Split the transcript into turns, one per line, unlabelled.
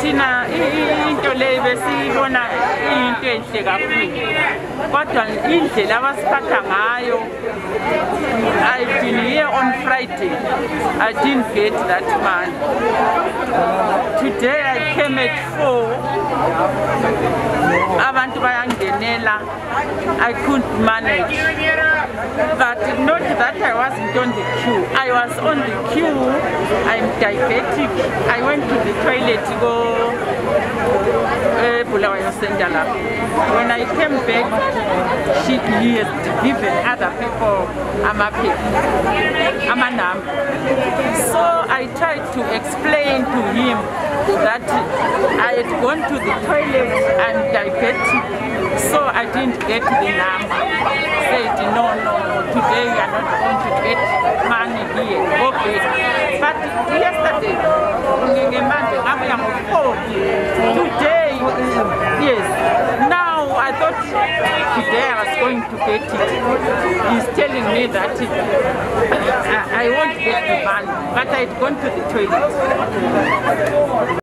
thina i- i- into leyo besiyibona iyinto enhle kakhulu kodwa indlela abasiphatha ngayo I've been here on Friday. I didn't get that money. Today I came at 4. I couldn't manage. But not that I wasn't on the queue. I was on the queue. I'm diabetic. I went to the toilet to go eh, lapho. When I came back, she he has given other people amaphepha, amanamba. So I tried to explain to him that I had gone to the toilet, I'm diabetic, didn't get the number. Said no, no, no, today we are not going to get money here, go back. But yesterday, ngemande ngabuya ngo-4 today yes. Now i thought today i was going to get it. He's telling me that I, I won't get the money but i'd gone to the toilet